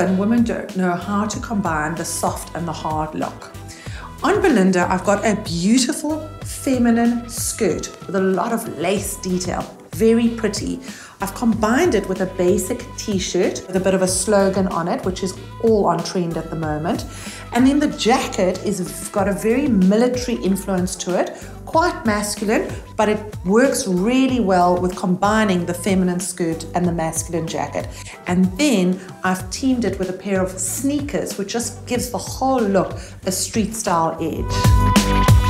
often women don't know how to combine the soft and the hard look. On Belinda, I've got a beautiful feminine skirt with a lot of lace detail, very pretty. I've combined it with a basic t-shirt with a bit of a slogan on it, which is all on trend at the moment. And then the jacket is got a very military influence to it, quite masculine, but it works really well with combining the feminine skirt and the masculine jacket. And then I've teamed it with a pair of sneakers, which just gives the whole look a street style edge.